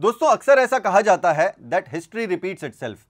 दोस्तों, अक्सर ऐसा कहा जाता है दैट हिस्ट्री रिपीट्स इटसेल्फ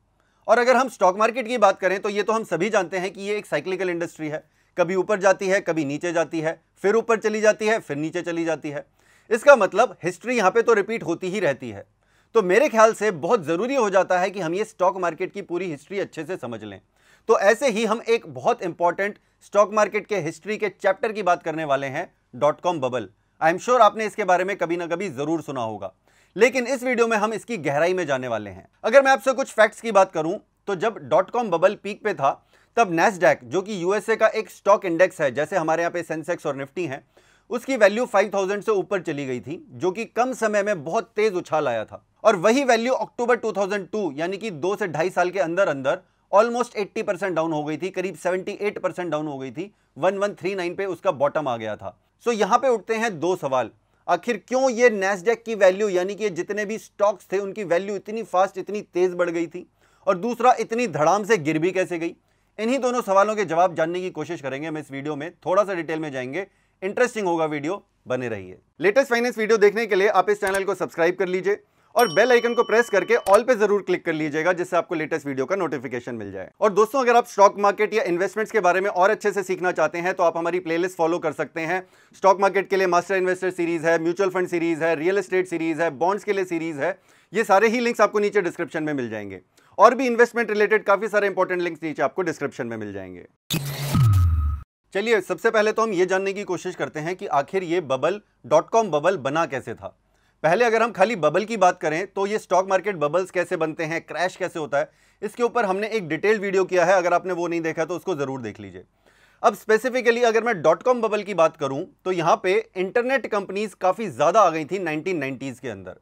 और अगर हम स्टॉक मार्केट की बात करें तो ये तो हम सभी जानते हैं कि ये एक साइक्लिकल इंडस्ट्री है। कभी ऊपर जाती है, कभी नीचे जाती है, फिर ऊपर चली जाती है, फिर नीचे चली जाती है। इसका मतलब हिस्ट्री यहाँ पे तो रिपीट होती ही रहती है। तो मेरे ख्याल से बहुत ज़रूरी हो जाता है कि हम ये स्टॉक मार्केट की पूरी हिस्ट्री अच्छे से समझ लें। तो ऐसे ही हम एक बहुत इंपॉर्टेंट स्टॉक मार्केट के हिस्ट्री के चैप्टर की बात करने वाले हैं dot com bubble I am sure आपने इसके बारे में कभी ना कभी ज़रूर सुना होगा। लेकिन इस वीडियो में हम इसकी गहराई में जाने वाले हैं। अगर मैं आपसे कुछ फैक्ट्स की बात करूँ तो जब डॉट कॉम बबल पीक पे था, तब नेस्डैक जो कि यूएसए का एक स्टॉक इंडेक्स है, जैसे हमारे यहाँ पे सेंसेक्स और निफ्टी है, उसकी वैल्यू 5000 से ऊपर चली गई थी, जो कि कम समय में बहुत तेज उछाल आया था। और वही वैल्यू अक्टूबर 2002 यानी कि दो से ढाई साल के अंदर अंदर ऑलमोस्ट 80 परसेंट डाउन हो गई थी, करीब 78 परसेंट डाउन हो गई थी 1139 पे उसका बॉटम आ गया था। सो यहाँ पे उठते हैं दो सवाल। आखिर क्यों ये नेस्डेक की वैल्यू यानी कि जितने भी स्टॉक्स थे, उनकी वैल्यू इतनी फास्ट इतनी तेज बढ़ गई थी? और दूसरा, इतनी धड़ाम से गिर भी कैसे गई? इन्हीं दोनों सवालों के जवाब जानने की कोशिश करेंगे हम इस वीडियो में। थोड़ा सा डिटेल में जाएँगे। इंटरेस्टिंग होगा वीडियो। बने रहिए। लेटेस्ट फाइनेंस वीडियो देखने के लिए आप इस चैनल को सब्सक्राइब कर लीजिए। और बेल आइकन को प्रेस करके ऑल पे ज़रूर क्लिक कर लीजिएगा, जिससे आपको लेटेस्ट वीडियो का नोटिफिकेशन मिल जाए। और दोस्तों, अगर आप स्टॉक मार्केट या इन्वेस्टमेंट्स के बारे में और अच्छे से सीखना चाहते हैं तो आप हमारी प्लेलिस्ट फॉलो कर सकते हैं। स्टॉक मार्केट के लिए मास्टर इन्वेस्टर सीरीज़ है म्यूचुअल फंड सीरीज़ है रियल एस्टेट सीरीज़ है बॉन्ड्स के लिए सीरीज़ है, ये सारे ही लिंक्स आपको नीचे डिस्क्रिप्शन में मिल जाएँगे। और भी इन्वेस्टमेंट रिलेटेड काफ़ी सारे इंपॉर्टेंट लिंक्स नीचे आपको डिस्क्रिप्शन में मिल जाएँगे। चलिए, सबसे पहले तो हम ये जानने की कोशिश करते हैं कि आखिर ये बबल डॉट कॉम बबल बना कैसे था। पहले अगर हम खाली बबल की बात करें तो ये स्टॉक मार्केट बबल्स कैसे बनते हैं क्रैश कैसे होता है, इसके ऊपर हमने एक डिटेल वीडियो किया है, अगर आपने वो नहीं देखा तो उसको ज़रूर देख लीजिए। अब स्पेसिफिकली अगर मैं डॉट कॉम बबल की बात करूँ तो यहाँ पे इंटरनेट कंपनीज़ काफ़ी ज़्यादा आ गई थी 1990s के अंदर।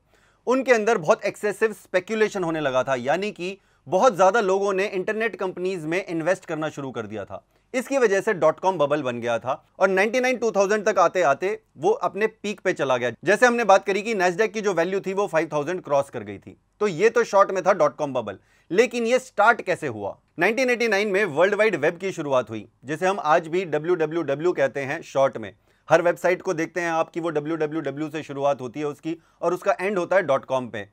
उनके अंदर बहुत एक्सेसिव स्पेक्यूलेशन होने लगा था, यानी कि बहुत ज़्यादा लोगों ने इंटरनेट कंपनीज़ में इन्वेस्ट करना शुरू कर दिया था। इसकी वजह से डॉट कॉम बबल बन गया था और 99 2000 तक आते आते वो अपने पीक पे चला गया। जैसे हमने बात करी कि नेस्डेक की जो वैल्यू थी वो 5000 क्रॉस कर गई थी। तो ये तो शॉर्ट में था डॉट कॉम बबल लेकिन ये स्टार्ट कैसे हुआ? 1989 में वर्ल्ड वाइड वेब की शुरुआत हुई, जिसे हम आज भी डब्ल्यू कहते हैं शॉर्ट में। हर वेबसाइट को देखते हैं आपकी वो डब्ल्यू से शुरुआत होती है उसकी और उसका एंड होता है डॉट कॉम पे।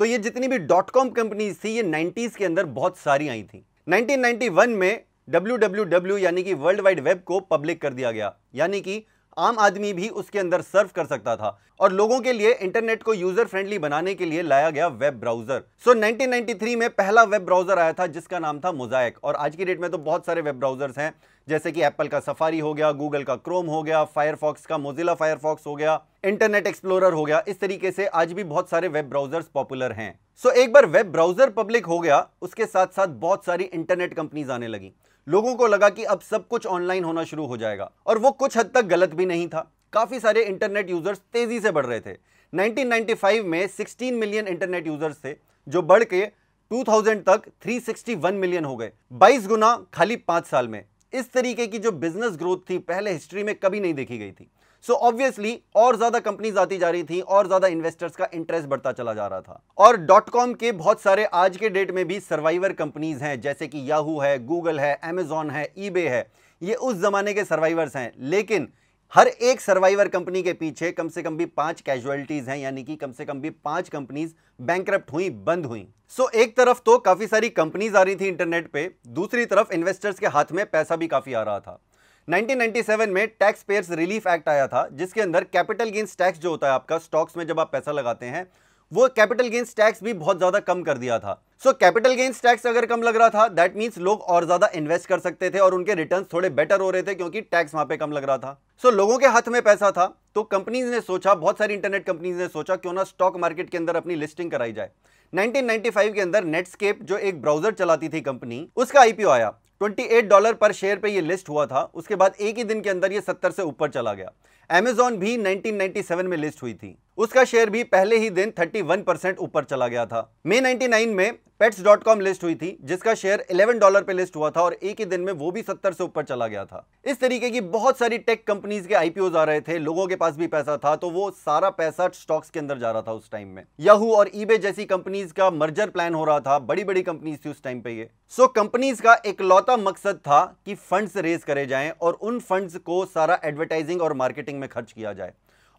तो ये जितनी भी डॉट कॉम कंपनीज़ थी, ये 90s के अंदर बहुत सारी आई थी। 1991 में डब्ल्यू यानी कि वर्ल्ड वाइड वेब को पब्लिक कर दिया गया। यानी कि आम आदमी भी उसके अंदर सर्व कर सकता था और लोगों के लिए इंटरनेट को यूज़र फ्रेंडली बनाने के लिए लाया गया वेब ब्राउज़र सो so, 1993 में पहला वेब ब्राउज़र आया था जिसका नाम था मोजाइक और आज की डेट में तो बहुत सारे वेब ब्राउजर्स हैं जैसे कि एप्पल का सफारी हो गया गूगल का क्रोम हो गया फायरफॉक्स का मोजिला फायरफॉक्स हो गया इंटरनेट एक्सप्लोरर हो गया। इस तरीके से आज भी बहुत सारे वेब ब्राउजर्स पॉपुलर हैं। सो so, एक बार वेब ब्राउज़र पब्लिक हो गया उसके साथ साथ बहुत सारी इंटरनेट कंपनीज़ आने लगी। लोगों को लगा कि अब सब कुछ ऑनलाइन होना शुरू हो जाएगा। और वो कुछ हद तक गलत भी नहीं था। काफ़ी सारे इंटरनेट यूज़र्स तेज़ी से बढ़ रहे थे। 1995 में 16 मिलियन इंटरनेट यूज़र्स थे, जो बढ़ के 2000 तक 361 मिलियन हो गए। 22 गुना खाली पाँच साल में। इस तरीके की जो बिज़नेस ग्रोथ थी, पहले हिस्ट्री में कभी नहीं देखी गई थी। सो ऑब्वियसली और ज़्यादा कंपनीज़ आती जा रही थी और ज़्यादा इन्वेस्टर्स का इंटरेस्ट बढ़ता चला जा रहा था। और डॉट कॉम के बहुत सारे आज के डेट में भी सर्वाइवर कंपनीज़ हैं जैसे कि याहू है गूगल है एमेजॉन है ईबे है। ये उस जमाने के सर्वाइवर्स हैं। लेकिन हर एक सर्वाइवर कंपनी के पीछे कम से कम भी पाँच कैजुअलिटीज हैं यानी कि कम से कम भी पाँच कंपनीज़ बैंक हुई बंद हुई। सो so, एक तरफ़ तो काफ़ी सारी कंपनीज़ आ रही थी इंटरनेट पे दूसरी तरफ़ इन्वेस्टर्स के हाथ में पैसा भी काफ़ी आ रहा था। 1997 में टैक्स पेयर्स रिलीफ एक्ट आया था जिसके अंदर कैपिटल गेंस टैक्स जो होता है आपका स्टॉक्स में जब आप पैसा लगाते हैं वो कैपिटल गेंस टैक्स भी बहुत ज़्यादा कम कर दिया था। सो कैपिटल गेंस टैक्स अगर कम लग रहा था दैट मीन्स लोग और ज़्यादा इन्वेस्ट कर सकते थे और उनके रिटर्न थोड़े बेटर हो रहे थे क्योंकि टैक्स वहाँ पे कम लग रहा था। सो so, लोगों के हाथ में पैसा था तो कंपनीज़ ने सोचा बहुत सारी इंटरनेट कंपनीज़ ने सोचा क्यों ना स्टॉक मार्केट के अंदर अपनी लिस्टिंग कराई जाए। 1995 के अंदर नेटस्केप जो एक ब्राउज़र चलाती थी कंपनी उसका आईपीओ आया। 28 डॉलर पर शेयर पे ये लिस्ट हुआ था, उसके बाद एक ही दिन के अंदर ये 70 से ऊपर चला गया। एमेजॉन भी 1997 में लिस्ट हुई थी। उसका शेयर भी पहले ही दिन 31 परसेंट ऊपर चला गया था। मई 99 में पेट्स डॉट कॉम लिस्ट हुई थी, जिसका शेयर 11 डॉलर पे लिस्ट हुआ था और एक ही दिन में वो भी 70 से ऊपर चला गया था। इस तरीके की बहुत सारी टेक कंपनीज़ के आईपीओ आ रहे थे, लोगों के पास भी पैसा था तो वो सारा पैसा स्टॉक्स के अंदर जा रहा था उस टाइम में। याहू और ईबे जैसी कंपनीज़ का मर्जर प्लान हो रहा था बड़ी बड़ी कंपनीज़ थी उस टाइम पे ये। सो कंपनीज़ का इकलौता मकसद था कि फंड्स रेज करे जाएँ और उन फंड्स को सारा एडवर्टाइजिंग और मार्केटिंग में खर्च किया जाए।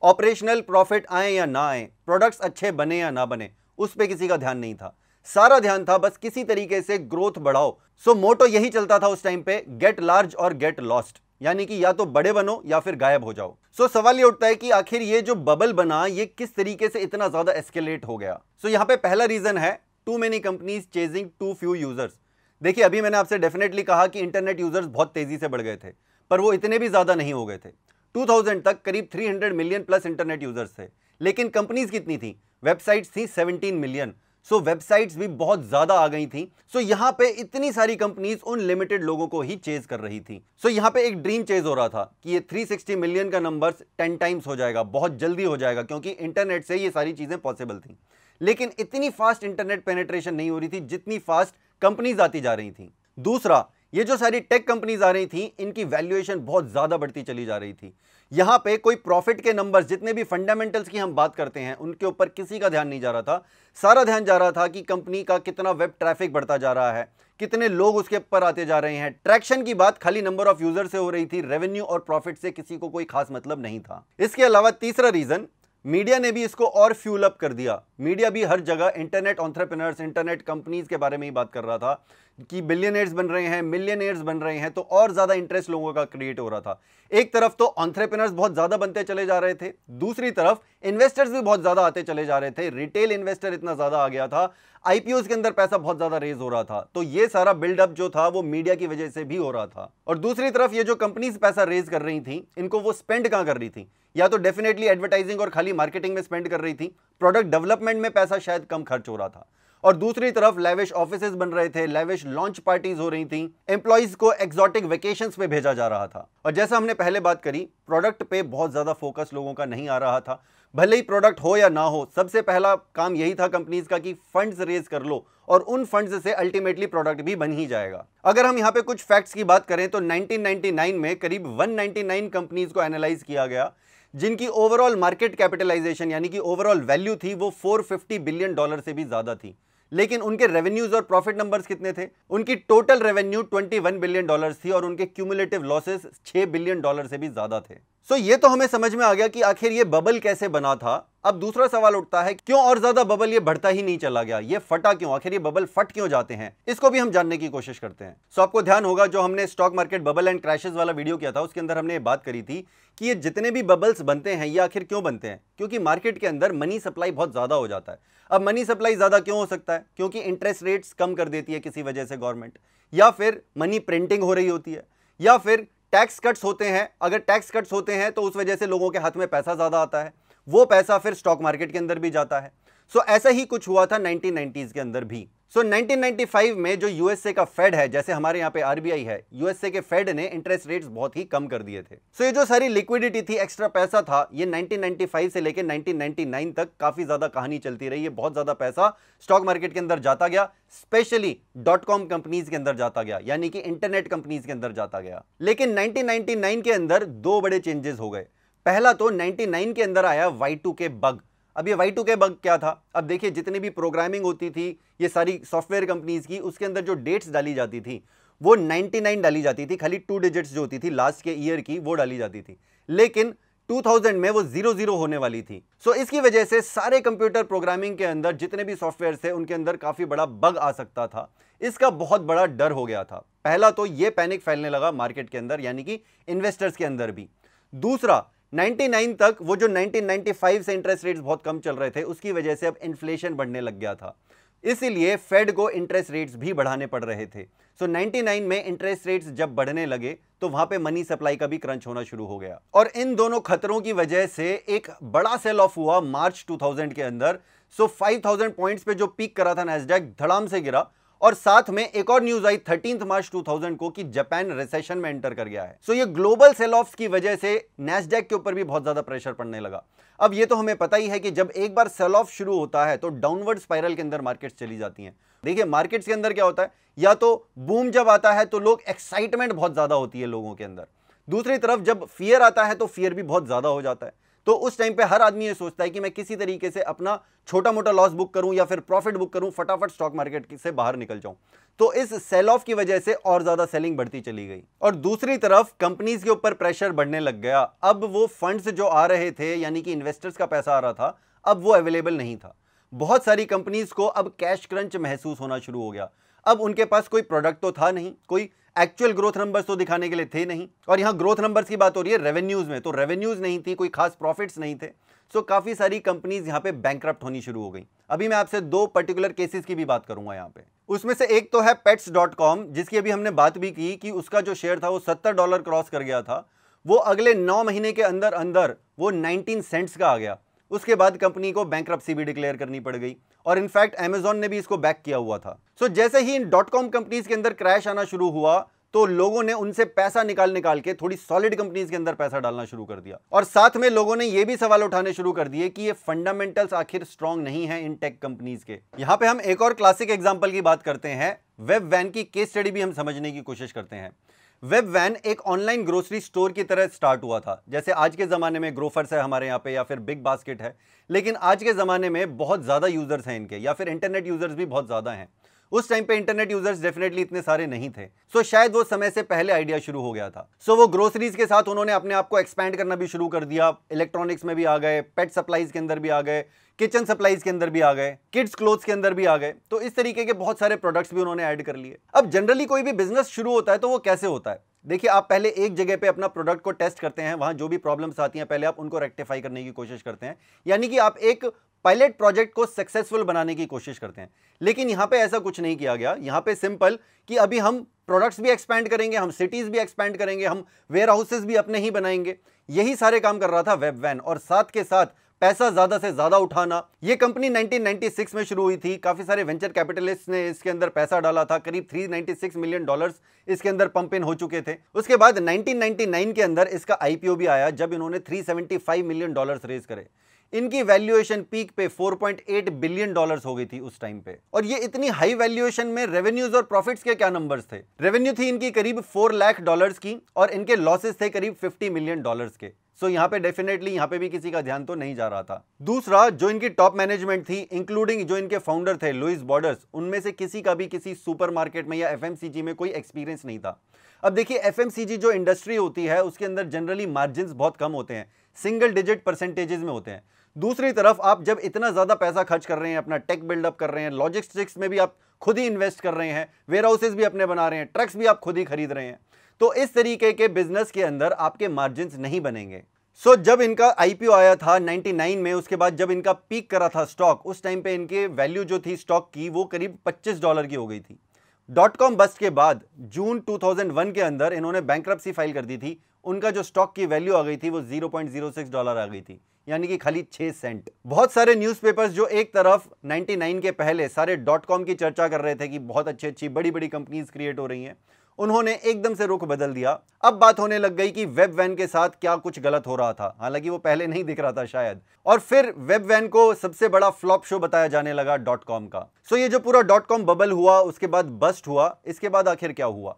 ऑपरेशनल प्रॉफिट आए या ना आए प्रोडक्ट्स अच्छे बने या ना बने उस पर किसी का ध्यान नहीं था। सारा ध्यान था बस किसी तरीके से ग्रोथ बढ़ाओ। सो so, मोटो यही चलता था उस टाइम पे गेट लार्ज और गेट लॉस्ट यानी कि या तो बड़े बनो या फिर गायब हो जाओ। सो so, सवाल ये उठता है कि आखिर ये जो बबल बना ये किस तरीके से इतना ज़्यादा एस्केलेट हो गया? सो so, यहाँ पे पहला रीजन है too many companies chasing too few users देखिए अभी मैंने आपसे डेफिनेटली कहा कि इंटरनेट यूज़र्स बहुत तेज़ी से बढ़ गए थे पर वो इतने भी ज़्यादा नहीं हो गए थे। 2000 तक करीब 300 मिलियन प्लस इंटरनेट यूज़र्स थे। लेकिन कंपनीज़ कितनी थी? वेबसाइट्स थी 17 मिलियन सो वेबसाइट्स भी बहुत ज़्यादा आ गई थी। सो यहाँ पे इतनी सारी कंपनीज़ उन लिमिटेड लोगों को ही चेज कर रही थी। सो यहाँ पे एक ड्रीम चेज हो रहा था कि ये 360 मिलियन का नंबर 10 टाइम्स हो जाएगा, बहुत जल्दी हो जाएगा, क्योंकि इंटरनेट से ये सारी चीज़ें पॉसिबल थी। लेकिन इतनी फास्ट इंटरनेट पेनेट्रेशन नहीं हो रही थी जितनी फास्ट कंपनीज़ आती जा रही थी। दूसरा ये जो सारी टेक कंपनीज़ आ रही थी, इनकी वैल्यूएशन बहुत ज़्यादा बढ़ती चली जा रही थी। यहाँ पे कोई प्रॉफिट के नंबर्स जितने भी फंडामेंटल्स की हम बात करते हैं, उनके ऊपर किसी का ध्यान नहीं जा रहा था। सारा ध्यान जा रहा था कि कंपनी का कितना वेब ट्रैफ़िक बढ़ता जा रहा है, कितने लोग उसके ऊपर आते जा रहे हैं। ट्रैक्शन की बात खाली नंबर ऑफ़ यूज़र से हो रही थी रेवेन्यू और प्रॉफिट से किसी को कोई खास मतलब नहीं था। इसके अलावा तीसरा रीजन मीडिया ने भी इसको और फ्यूल अप कर दिया। मीडिया भी हर जगह इंटरनेट ऑन्ट्रप्रनर्स इंटरनेट कंपनीज़ के बारे में ही बात कर रहा था कि बिलियनर्स बन रहे हैं मिलियनर्स बन रहे हैं तो और ज़्यादा इंटरेस्ट लोगों का क्रिएट हो रहा था। एक तरफ़ तो ऑन्ट्रप्रनर्स बहुत ज़्यादा बनते चले जा रहे थे, दूसरी तरफ़ इन्वेस्टर्स भी बहुत ज़्यादा आते चले जा रहे थे रिटेल इन्वेस्टर इतना ज़्यादा आ गया था। आईपीओ के अंदर पैसा बहुत ज़्यादा रेज हो रहा था। तो ये सारा बिल्डअप जो था, वो मीडिया की वजह से भी हो रहा था। और दूसरी तरफ़ ये जो कंपनीज़ पैसा रेज कर रही थी, इनको वो स्पेंड कहाँ कर रही थी? या तो डेफिनेटली एडवर्टाइजिंग और खाली मार्केटिंग में स्पेंड कर रही थी। प्रोडक्ट डेवलपमेंट में पैसा शायद कम खर्च हो रहा था। और दूसरी तरफ़ लेविश ऑफ़िस बन रहे थे लेविश लॉन्च पार्टीज़ हो रही थी। एम्प्लॉइज को एक्सोटिक वेकेशन पे भेजा जा रहा था। और जैसा हमने पहले बात करी प्रोडक्ट पे बहुत ज़्यादा फोकस लोगों का नहीं आ रहा था। भले ही प्रोडक्ट हो या ना हो, सबसे पहला काम यही था कंपनीज़ का कि फंड्स रेज कर लो और उन फंड्स से अल्टीमेटली प्रोडक्ट भी बन ही जाएगा। अगर हम यहाँ पे कुछ फैक्ट्स की बात करें तो 1999 में करीब 199 कंपनीज़ को एनालाइज किया गया, जिनकी ओवरऑल मार्केट कैपिटलाइजेशन यानी कि ओवरऑल वैल्यू थी वो 450 बिलियन डॉलर से भी ज़्यादा थी। लेकिन उनके रेवेन्यूज और प्रॉफिट नंबर्स कितने थे? उनकी टोटल रेवेन्यू 21 बिलियन डॉलर्स थी और उनके क्यूमुलेटिव लॉसेस 6 बिलियन डॉलर से भी ज़्यादा थे। सो so, ये तो हमें समझ में आ गया कि आखिर ये बबल कैसे बना था। अब दूसरा सवाल उठता है क्यों और ज़्यादा बबल ये बढ़ता ही नहीं चला गया? ये फटा क्यों? आखिर ये बबल फट क्यों जाते हैं? इसको भी हम जानने की कोशिश करते हैं। सो so, आपको ध्यान होगा जो हमने stock market bubble and crashes वाला वीडियो किया था उसके अंदर हमने ये बात करी थी कि ये जितने भी बबल्स बनते हैं ये आखिर क्यों बनते हैं? क्योंकि मार्केट के अंदर मनी सप्लाई बहुत ज़्यादा हो जाता है। अब मनी सप्लाई ज़्यादा क्यों हो सकता है? क्योंकि इंटरेस्ट रेट्स कम कर देती है किसी वजह से गवर्नमेंट या फिर मनी प्रिंटिंग हो रही होती है। या फिर टैक्स कट्स होते हैं अगर टैक्स कट्स होते हैं तो उस वजह से लोगों के हाथ में पैसा ज़्यादा आता है। वो पैसा फिर स्टॉक मार्केट के अंदर भी जाता है। सो so, ऐसा ही कुछ हुआ था नाइनटीन के अंदर भी। सो so, 1995 में जो यूएसए का फेड है जैसे हमारे यहाँ पे आरबीआई है यूएसए के फेड ने इंटरेस्ट रेट्स बहुत ही कम कर दिए थे। सो so, ये जो सारी लिक्विडिटी थी एक्स्ट्रा पैसा था ये 1995 से लेकर 1999 तक काफ़ी ज़्यादा कहानी चलती रही है बहुत ज़्यादा पैसा स्टॉक मार्केट के अंदर जाता गया स्पेशली डॉट कॉम कंपनीज़ के अंदर जाता गया यानी कि इंटरनेट कंपनीज़ के अंदर जाता गया। लेकिन नाइनटीन के अंदर दो बड़े चेंजेस हो गए। पहला तो 99 के अंदर आया वाई के बग अब ये वाई टू के बग क्या था? अब देखिए जितनी भी प्रोग्रामिंग होती थी ये सारी सॉफ्टवेयर कंपनीज़ की उसके अंदर जो डेट्स डाली जाती थी वो 99 डाली जाती थी। खाली टू डिजिट्स जो होती थी लास्ट के ईयर की वो डाली जाती थी। लेकिन 2000 में वो ज़ीरो ज़ीरो होने वाली थी। सो so, इसकी वजह से सारे कंप्यूटर प्रोग्रामिंग के अंदर जितने भी सॉफ्टवेयर थे उनके अंदर काफ़ी बड़ा बग आ सकता था। इसका बहुत बड़ा डर हो गया था। पहला तो ये पैनिक फैलने लगा मार्केट के अंदर यानी कि इन्वेस्टर्स के अंदर भी। दूसरा 99 तक वो जो 1995 से इंटरेस्ट रेट्स बहुत कम चल रहे थे उसकी वजह से अब इन्फ्लेशन बढ़ने लग गया था। इसीलिए फेड को इंटरेस्ट रेट्स भी बढ़ाने पड़ रहे थे। सो so, 99 में इंटरेस्ट रेट्स जब बढ़ने लगे तो वहाँ पे मनी सप्लाई का भी क्रंच होना शुरू हो गया। और इन दोनों खतरों की वजह से एक बड़ा सेल ऑफ़ हुआ मार्च 2000 के अंदर। सो so, 5000 पॉइंट्स पे जो पीक करा था नैसडैक धड़ाम से गिरा। और साथ में एक और न्यूज़ आई थर्टींथ मार्च 2000 को कि जापान रिसेशन में एंटर कर गया है। सो so ये ग्लोबल सेल ऑफ़ की वजह से नेस्डेक के ऊपर भी बहुत ज़्यादा प्रेशर पड़ने लगा। अब ये तो हमें पता ही है कि जब एक बार सेल ऑफ़ शुरू होता है तो डाउनवर्ड स्पाइरल के अंदर मार्केट्स चली जाती हैं। देखिए मार्केट्स के अंदर क्या होता है? या तो बूम जब आता है तो लोग एक्साइटमेंट बहुत ज़्यादा होती है लोगों के अंदर। दूसरी तरफ़ जब फियर आता है तो फियर भी बहुत ज़्यादा हो जाता है। तो उस टाइम पे हर आदमी ये सोचता है कि मैं किसी तरीके से अपना छोटा मोटा लॉस बुक करूँ या फिर प्रॉफिट बुक करूँ, फटाफट स्टॉक मार्केट से बाहर निकल जाऊँ। तो इस सेल ऑफ़ की वजह से और ज़्यादा सेलिंग बढ़ती चली गई। और दूसरी तरफ़ कंपनीज़ के ऊपर प्रेशर बढ़ने लग गया। अब वो फंड्स जो आ रहे थे, यानी कि इन्वेस्टर्स का पैसा आ रहा था, अब वो अवेलेबल नहीं था। बहुत सारी कंपनीज़ को अब कैश क्रंच महसूस होना शुरू हो गया। अब उनके पास कोई प्रोडक्ट तो था नहीं, कोई एक्चुअल ग्रोथ नंबर्स तो दिखाने के लिए थे नहीं। और यहाँ ग्रोथ नंबर्स की बात हो रही है रेवेन्यूज में तो रेवेन्यूज नहीं थी, कोई खास प्रॉफिट्स नहीं थे। सो काफ़ी सारी कंपनीज़ यहाँ पे बैंक होनी शुरू हो गई। अभी मैं आपसे दो पर्टिकुलर केसेस की भी बात करूँगा यहाँ पे। उसमें से एक तो है पेट्स डॉट कॉम जिसकी अभी हमने बात भी की कि उसका जो शेयर था वो सत्तर डॉलर क्रॉस कर गया था। वो अगले नौ महीने के अंदर अंदर वो नाइनटीन सेंट्स का आ गया। उसके बाद कंपनी को बैंक भी डिक्लेयर करनी पड़ गई। और इनफैक्ट एमेजॉन ने भी इसको बैक किया हुआ था। सो so, जैसे ही इन डॉट कॉम कंपनीज़ के अंदर क्रैश आना शुरू हुआ तो लोगों ने उनसे पैसा निकाल निकाल के थोड़ी सॉलिड कंपनीज़ के अंदर पैसा डालना शुरू कर दिया। और साथ में लोगों ने यह भी सवाल उठाने शुरू कर दिए कि ये फंडामेंटल्स आखिर स्ट्रांग नहीं है इन टेक कंपनीज़ के। यहाँ पे हम एक और क्लासिक एग्जांपल की बात करते हैं वेब वैन की केस स्टडी भी हम समझने की कोशिश करते हैं। वेब वैन एक ऑनलाइन ग्रोसरी स्टोर की तरह स्टार्ट हुआ था। जैसे आज के ज़माने में ग्रोफर्स है हमारे यहाँ पे या फिर बिग बास्केट है, लेकिन आज के ज़माने में बहुत ज़्यादा यूज़र्स हैं इनके या फिर इंटरनेट यूज़र्स भी बहुत ज़्यादा हैं। उस टाइम पे इंटरनेट यूज़र्स डेफिनेटली इतने सारे नहीं थे। सो so, शायद वो समय से पहले आइडिया शुरू हो गया था। सो so, वो ग्रोसरीज के साथ उन्होंने अपने आप को एक्सपैंड करना भी शुरू कर दिया। इलेक्ट्रॉनिक्स में भी आ गए पेट सप्लाईज के अंदर भी आ गए किचन सप्लाईज के अंदर भी आ गए किड्स क्लोथ्स के अंदर भी आ गए। तो इस तरीके के बहुत सारे प्रोडक्ट्स भी उन्होंने ऐड कर लिए। अब जनरली कोई भी बिज़नेस शुरू होता है तो वो कैसे होता है? देखिए, आप पहले एक जगह पे अपना प्रोडक्ट को टेस्ट करते हैं, वहाँ जो भी प्रॉब्लम्स आती हैं, पहले आप उनको रेक्टिफाई करने की कोशिश करते हैं। यानी कि आप एक पायलट प्रोजेक्ट को सक्सेसफुल बनाने की कोशिश करते हैं। लेकिन यहाँ पे ऐसा कुछ नहीं किया गया। यहाँ पे सिंपल कि अभी हम प्रोडक्ट्स भी एक्सपेंड करेंगे, हम सिटीज़ भी एक्सपेंड करेंगे, हम वेयर हाउसेज भी अपने ही बनाएँगे। यही सारे काम कर रहा था वेब वैन और साथ के साथ पैसा ज़्यादा से ज़्यादा उठाना। ये कंपनी 1996 में शुरू हुई थी। काफ़ी सारे वेंचर कैपिटलिस्ट ने इसके अंदर पैसा डाला था। करीब 396 मिलियन डॉलर्स इसके अंदर पंप इन हो चुके थे। उसके बाद 1999 के अंदर इसका आईपीओ भी आया, जब इन्होंने 375 मिलियन डॉलर्स रेज करे। इनकी वैल्यूएशन पीक पे 4.8 बिलियन डॉलर्स हो गई थी उस टाइम पे। और ये इतनी हाई वैल्यूएशन में रेवेन्यूज और प्रॉफिट्स के क्या नंबर्स थे? रेवेन्यू थी इनकी करीब 4 लाख डॉलर्स की और इनके लॉसेस थे करीब 50 मिलियन डॉलर्स के। सो so, यहाँ पे डेफिनेटली यहाँ पे भी किसी का ध्यान तो नहीं जा रहा था। दूसरा जो इनकी टॉप मैनेजमेंट थी इंक्लूडिंग जो इनके फाउंडर थे लुइस बॉर्डर्स उनमें से किसी का भी किसी सुपरमार्केट में या एफएमसीजी में कोई एक्सपीरियंस नहीं था। अब देखिए एफएमसीजी जो इंडस्ट्री होती है उसके अंदर जनरली मार्जिन बहुत कम होते हैं। सिंगल डिजिट परसेंटेजेस में होते हैं। दूसरी तरफ़ आप जब इतना ज़्यादा पैसा खर्च कर रहे हैं अपना टेक बिल्डअप कर रहे हैं लॉजिस्टिक्स में भी आप खुद ही इन्वेस्ट कर रहे हैं वेयर हाउसेज भी अपने बना रहे हैं ट्रक्स भी आप खुद ही खरीद रहे हैं। तो इस तरीके के बिज़नेस के अंदर आपके मार्जिन नहीं बनेंगे। सो so, जब इनका आईपीओ आया था 99 में उसके बाद जब इनका पीक करा था स्टॉक उस टाइम पे इनके वैल्यू जो थी स्टॉक की वो करीब 25 डॉलर की हो गई थी। डॉट कॉम बस्ट के बाद जून 2001 के अंदर इन्होंने बैंक फ़ाइल कर दी थी। उनका जो स्टॉक की वैल्यू आ गई थी वो 0.06 डॉलर आ गई थी यानी कि खाली छह सेंट बहुत सारे न्यूज़पेपर्स जो एक तरफ़ 99 के पहले सारे डॉट कॉम की चर्चा कर रहे थे कि बहुत अच्छी अच्छी बड़ी बड़ी कंपनीज़ क्रिएट हो रही हैं। उन्होंने एकदम से रुख बदल दिया। अब बात होने लग गई कि वेब वैन के साथ क्या कुछ गलत हो रहा था। हालाँकि वो पहले नहीं दिख रहा था शायद। और फिर वेब वैन को सबसे बड़ा फ्लॉप शो बताया जाने लगा डॉट कॉम का। सो ये जो पूरा डॉट कॉम बबल हुआ, उसके बाद बस्ट हुआ, इसके बाद आखिर क्या हुआ?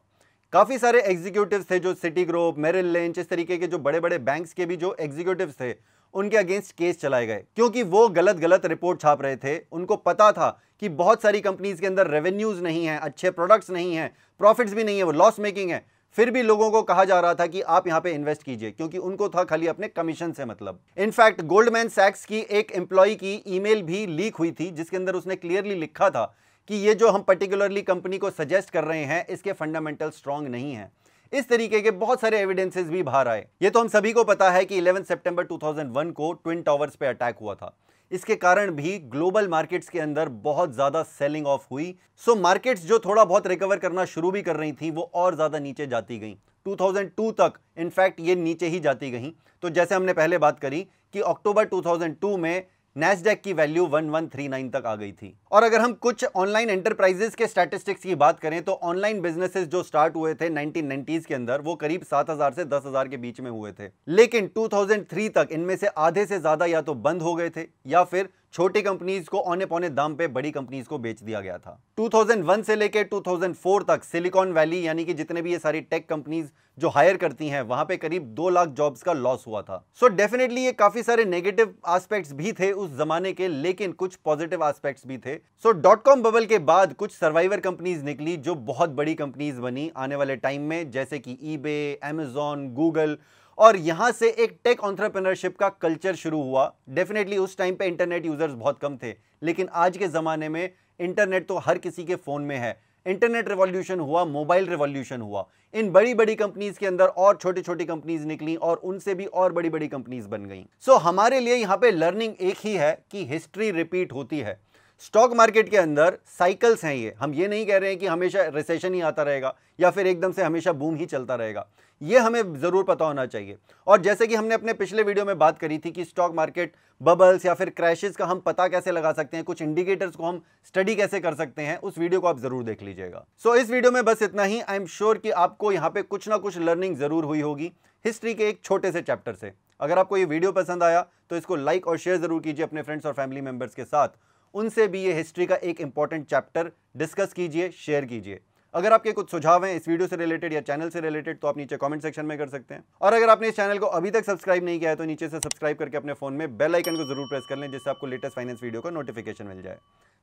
काफ़ी सारे एग्जीक्यूटिव थे जो सिटी ग्रुप मेरिल लेंच इस तरीके के जो बड़े बड़े बैंक्स के भी जो एग्जीक्यूटिव थे उनके अगेंस्ट केस चलाए गए। क्योंकि वो गलत गलत रिपोर्ट छाप रहे थे, उनको पता था कि बहुत सारी कंपनीज़ के अंदर रेवेन्यूज नहीं है, अच्छे प्रोडक्ट्स नहीं है प्रॉफिट्स भी नहीं है, वो लॉस मेकिंग है। फिर भी लोगों को कहा जा रहा था कि आप यहाँ पे इन्वेस्ट कीजिए, क्योंकि उनको था खाली अपने कमीशन से मतलब। इनफैक्ट गोल्डमैन सैक्स की एक एम्प्लॉय की ईमेल भी लीक हुई थी, जिसके अंदर उसने क्लियरली लिखा था कि ये जो हम पर्टिकुलरली कंपनी को सजेस्ट कर रहे हैं, इसके फंडामेंटल स्ट्रांग नहीं है। इस तरीके के बहुत सारे एविडेंसेस भी बाहर आए। ये तो हम सभी को पता है कि 11 सितंबर 2001 को ट्विन टावर्स पे अटैक हुआ था। इसके कारण भी ग्लोबल मार्केट्स के अंदर बहुत ज़्यादा सेलिंग ऑफ़ हुई। सो मार्केट्स जो थोड़ा बहुत रिकवर करना शुरू भी कर रही थी, वो और ज़्यादा नीचे जाती गई। 2002 तक इनफैक्ट ये नीचे ही जाती गई। तो जैसे हमने पहले बात करी कि अक्टूबर 2002 में नेस्डेक की वैल्यू 1139 तक आ गई थी। और अगर हम कुछ ऑनलाइन एंटरप्राइजेस के स्टैटिस्टिक्स की बात करें तो ऑनलाइन बिजनेसेस जो स्टार्ट हुए थे 1990s के अंदर, वो करीब 7000 से 10000 के बीच में हुए थे। लेकिन 2003 तक इनमें से आधे से ज़्यादा या तो बंद हो गए थे, या फिर छोटी कंपनीज़ को औने पौने दाम पे बड़ी कंपनीज़ को बेच दिया गया था। 2001 से लेकर 2004 तक सिलिकॉन वैली यानी कि जितने भी ये सारी टेक कंपनीज़ जो हायर करती हैं, वहाँ पे करीब दो लाख जॉब्स का लॉस हुआ था। सो so डेफिनेटली ये काफ़ी सारे नेगेटिव एस्पेक्ट्स भी थे उस जमाने के, लेकिन कुछ पॉजिटिव एस्पेक्ट्स भी थे। सो डॉट कॉम बबल के बाद कुछ सर्वाइवर कंपनीज़ निकली जो बहुत बड़ी कंपनीज़ बनी आने वाले टाइम में, जैसे कि ईबे एमेजॉन गूगल और यहाँ से एक टेक ऑन्टरप्रेनरशिप का कल्चर शुरू हुआ। डेफिनेटली उस टाइम पे इंटरनेट यूज़र्स बहुत कम थे लेकिन आज के ज़माने में इंटरनेट तो हर किसी के फ़ोन में है। इंटरनेट रिवॉल्यूशन हुआ मोबाइल रिवॉल्यूशन हुआ। इन बड़ी बड़ी कंपनीज़ के अंदर और छोटी छोटी कंपनीज़ निकली और उनसे भी और बड़ी बड़ी कंपनीज़ बन गई। सो so, हमारे लिए यहाँ पे लर्निंग एक ही है कि हिस्ट्री रिपीट होती है। स्टॉक मार्केट के अंदर साइकिल्स हैं ये। हम ये नहीं कह रहे हैं कि हमेशा रिसेशन ही आता रहेगा या फिर एकदम से हमेशा बूम ही चलता रहेगा। ये हमें ज़रूर पता होना चाहिए। और जैसे कि हमने अपने पिछले वीडियो में बात करी थी कि स्टॉक मार्केट बबल्स या फिर क्रैशेस का हम पता कैसे लगा सकते हैं कुछ इंडिकेटर्स को हम स्टडी कैसे कर सकते हैं उस वीडियो को आप ज़रूर देख लीजिएगा। सो so, इस वीडियो में बस इतना ही। आई एम श्योर कि आपको यहाँ पे कुछ ना कुछ लर्निंग ज़रूर हुई होगी। हिस्ट्री के एक छोटे से चैप्टर से। अगर आपको ये वीडियो पसंद आया तो इसको लाइक और शेयर ज़रूर कीजिए अपने फ्रेंड्स और फैमिली मेंबर्स के साथ। उनसे भी ये हिस्ट्री का एक इंपॉर्टेंट चैप्टर डिस्कस कीजिए शेयर कीजिए। अगर आपके कुछ सुझाव हैं इस वीडियो से रिलेटेड या चैनल से रिलेटेड तो आप नीचे कमेंट सेक्शन में कर सकते हैं। और अगर आपने इस चैनल को अभी तक सब्सक्राइब नहीं किया है तो नीचे से सब्सक्राइब करके अपने फ़ोन में बेल आइकन को ज़रूर प्रेस कर लें, जिससे आपको लेटेस्ट फाइनेंस वीडियो का नोटिफिकेशन मिल जाए।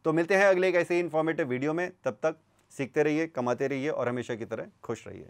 तो मिलते हैं अगले एक ऐसे ही इन्फॉर्मेटिव वीडियो में। तब तक सीखते रहिए, कमाते रहिए और हमेशा की तरह खुश रहिए।